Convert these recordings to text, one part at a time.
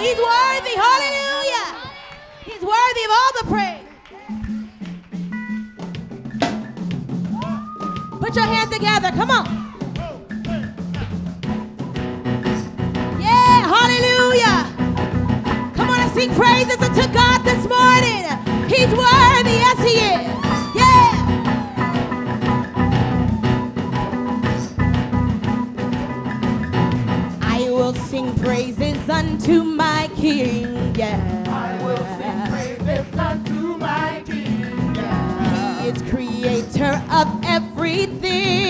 He's worthy. Hallelujah. He's worthy of all the praise. Put your hands together. Come on. Yeah, hallelujah. Come on and sing praises unto God this morning. He's worthy. Everything.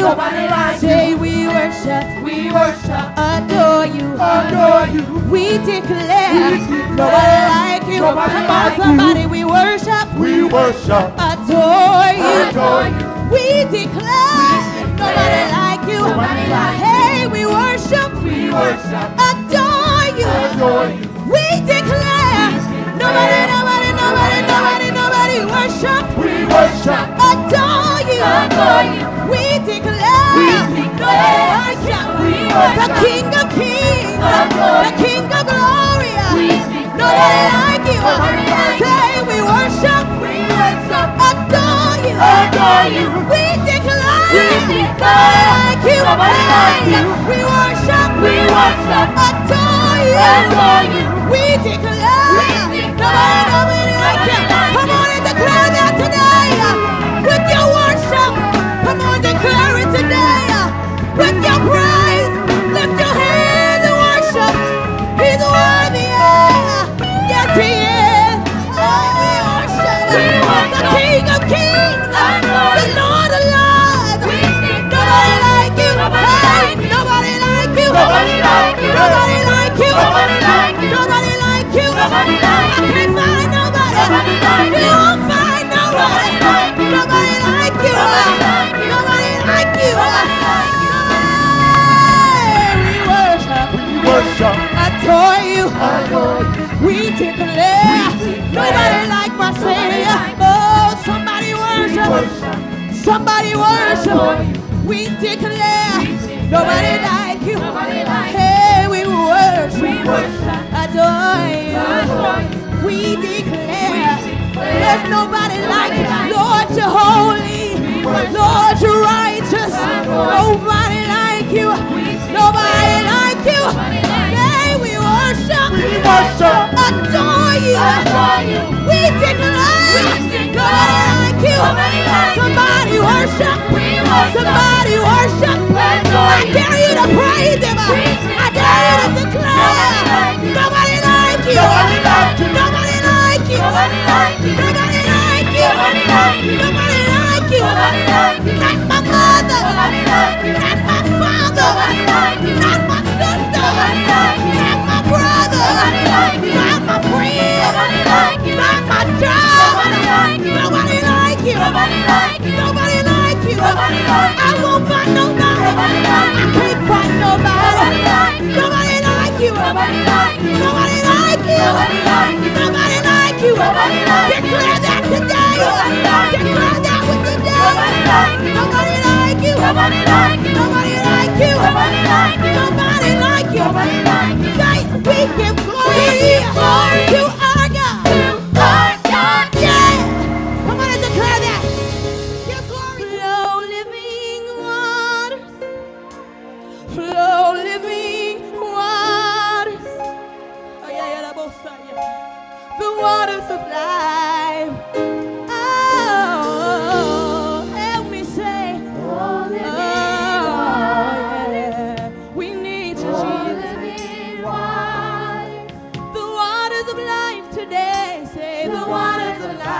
you. nobody like Say we worship, We worship, adore you. adore you. We declare, We declare, nobody like you. nobody Come on, you. somebody, we worship, We worship, adore you. adore you. We declare, nobody like you. nobody like you. Hey, we worship, We worship, adore you. adore you. The King of Kings, the King of Glory. Nobody like you. nobody like you. Say we worship, we worship, adore you. adore you. We declare, We declare, like you. nobody like you. We worship, We worship, adore you. adore you. The. King of Kings, the you. Lord of Lords. We declare, Nobody like you. nobody Hey, like you. nobody like you. Nobody like you. Nobody like you. Nobody like you. Nobody like you. Nobody I you. can't find nobody. Nobody like you. won't find nobody. Nobody like you. Nobody like you. Nobody like you. Nobody like you. Nobody like you. Hey, we worship, We worship, adore you. adore you. We declare, nobody like my nobody Savior. Worship, worship, somebody worship. We declare, nobody like you. Hey, we worship, We worship, adore you. We declare, there's nobody like you. Lord, you're holy. Lord, you're righteous. Nobody like you. Nobody like you. nobody like you. Hey, we worship, We worship, adore you. We declare, declare, nobody like you. nobody like you. Somebody worship. Somebody worship. I dare you to praise him. I dare you to declare. Nobody like you. Nobody like you. Nobody like you. Nobody like you. Nobody like you. Nobody like you. Nobody like Nobody like you. you. Nobody like you. Not my mother. Nobody like you. Not I won't find nobody. I can't find nobody. Nobody like you. Nobody like you. Nobody like you. Nobody like you. Declare that today. Declare that with today. Nobody like you. Nobody like you. Nobody like you. the waters of life. Oh, help me oh, we need you, Jesus. The waters of life today, say the waters of life.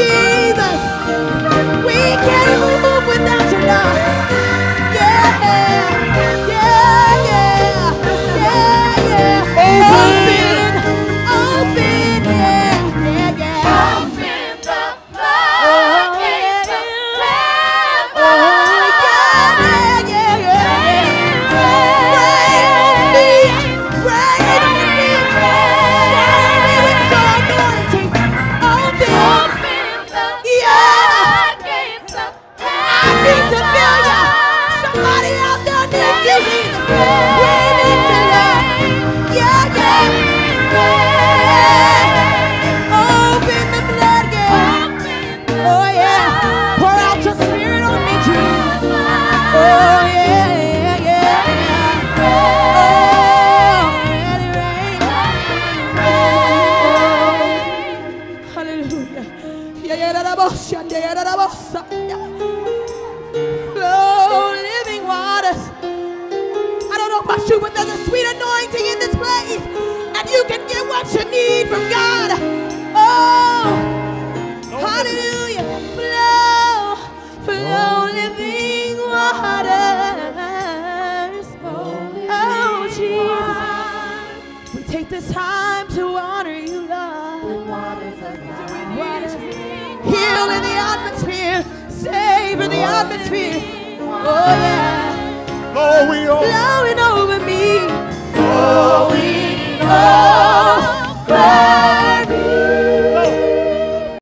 Thank you. Bashu, but there's a sweet anointing in this place. And you can get what you need from God. Oh, hallelujah. Flow, flow living waters. Oh, Jesus. We take this time to honor you, Lord. Heal in the atmosphere. Save in the atmosphere. Oh, yeah. Blow, we are over me. Going over.